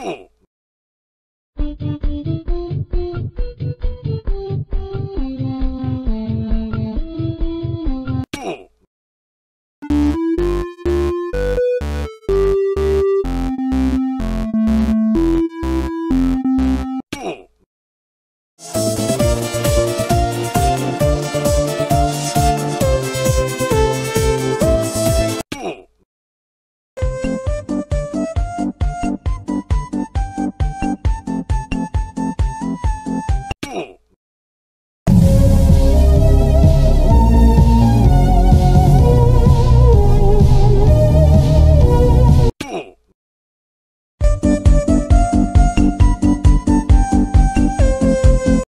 fool.